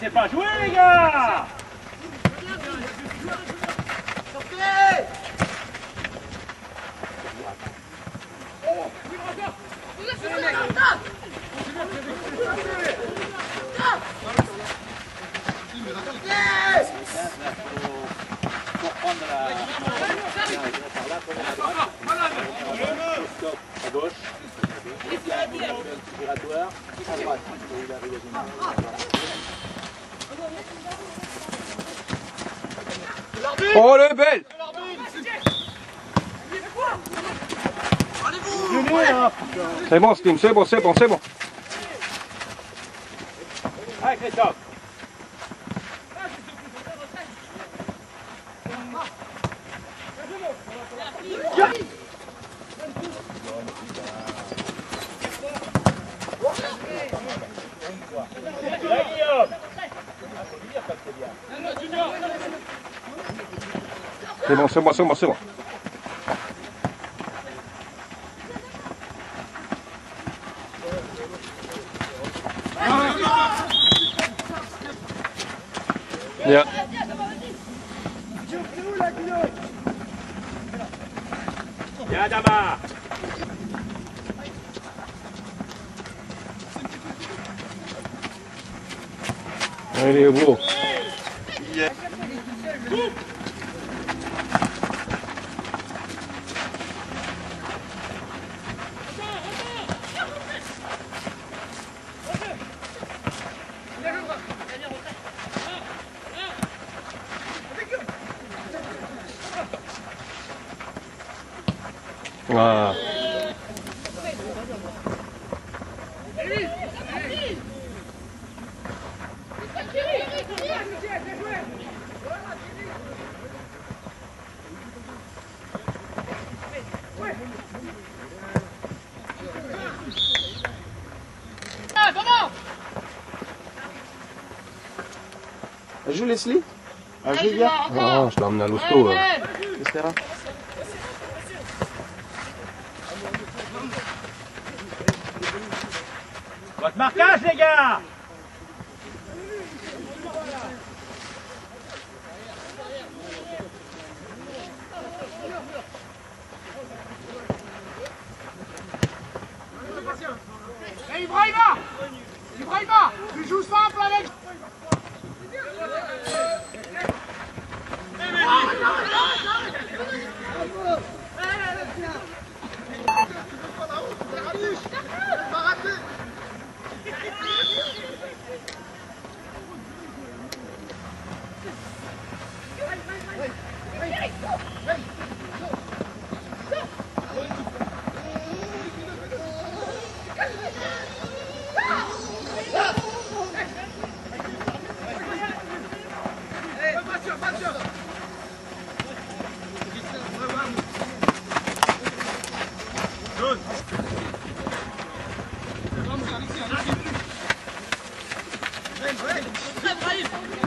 Laissez pas jouer les gars à gauche. Giratoire à droite. Oh le belle C'est bon Slim, c'est bon, c'est bon, c'est bon. Allez Christophe C'est bon, c'est bon, c'est bon, c'est bon. Dama Allez. Ah. Elle joue Leslie Elle joue bien Ah, je l'emmène à l'hosto. Espera. Votre marquage les gars! Et Ibrahima! Ibrahima! Tu joues simple Ralf!